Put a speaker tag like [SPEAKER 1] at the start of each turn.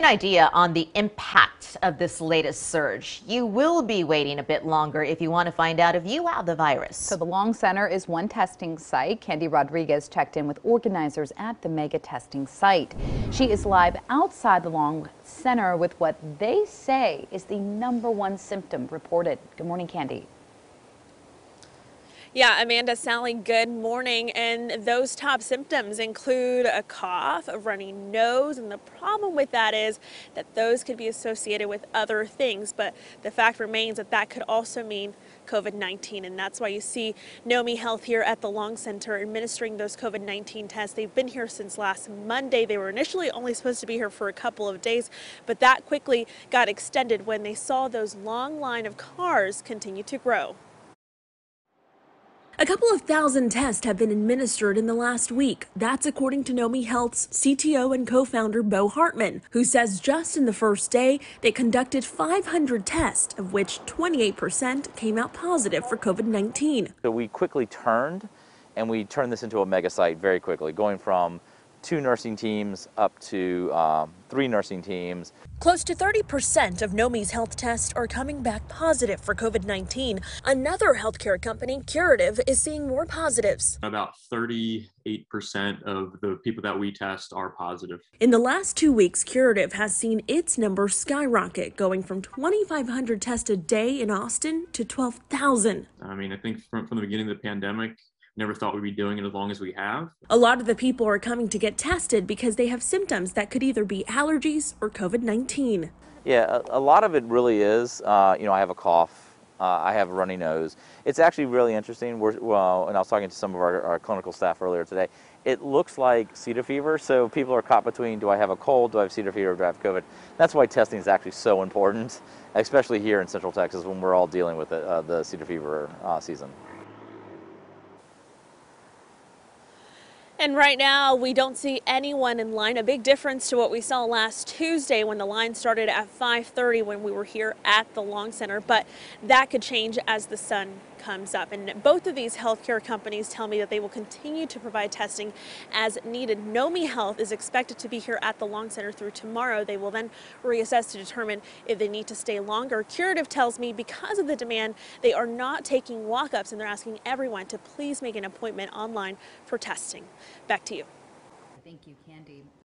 [SPEAKER 1] An idea on the impact of this latest surge. You will be waiting a bit longer if you want to find out if you have the virus.
[SPEAKER 2] So the Long Center is one testing site. Candy Rodriguez checked in with organizers at the mega testing site. She is live outside the Long Center with what they say is the number one symptom reported. Good morning, Candy.
[SPEAKER 3] Yeah, Amanda, Sally, good morning. And those top symptoms include a cough, a runny nose, and the problem with that is that those could be associated with other things. But the fact remains that that could also mean COVID 19. And that's why you see Nomi Health here at the Long Center administering those COVID 19 tests. They've been here since last Monday. They were initially only supposed to be here for a couple of days, but that quickly got extended when they saw those long line of cars continue to grow.
[SPEAKER 4] A couple of thousand tests have been administered in the last week. That's according to Nomi Health's CTO and co-founder Bo Hartman, who says just in the first day, they conducted 500 tests, of which 28% came out positive for COVID-19.
[SPEAKER 5] So we quickly turned and we turned this into a mega site very quickly, going from two nursing teams up to um, three nursing teams.
[SPEAKER 4] Close to 30% of Nomi's health tests are coming back positive for COVID 19. Another healthcare company, Curative, is seeing more positives.
[SPEAKER 6] About 38% of the people that we test are positive.
[SPEAKER 4] In the last two weeks, Curative has seen its number skyrocket, going from 2,500 tests a day in Austin to 12,000.
[SPEAKER 6] I mean, I think from, from the beginning of the pandemic, never thought we'd be doing it as long as we have.
[SPEAKER 4] A lot of the people are coming to get tested because they have symptoms that could either be allergies or COVID 19.
[SPEAKER 5] Yeah, a, a, lot of it really is. Uh, you know, I have a cough, uh, I have a runny nose. It's actually really interesting. We're, well, and I was talking to some of our, our clinical staff earlier today. It looks like cedar fever, so people are caught between do I have a cold, do I have cedar fever, do I have COVID? That's why testing is actually so important, especially here in Central Texas when we're all dealing with it, uh, the cedar fever uh, season.
[SPEAKER 3] And right now, we don't see anyone in line. A big difference to what we saw last Tuesday when the line started at 5:30 when we were here at the Long Center. But that could change as the sun comes up. And both of these healthcare companies tell me that they will continue to provide testing as needed. Nomi Health is expected to be here at the Long Center through tomorrow. They will then reassess to determine if they need to stay longer. Curative tells me because of the demand, they are not taking walk-ups and they're asking everyone to please make an appointment online for testing. Back to you.
[SPEAKER 2] Thank you, Candy.